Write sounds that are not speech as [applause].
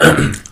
Mm-hmm. [clears throat]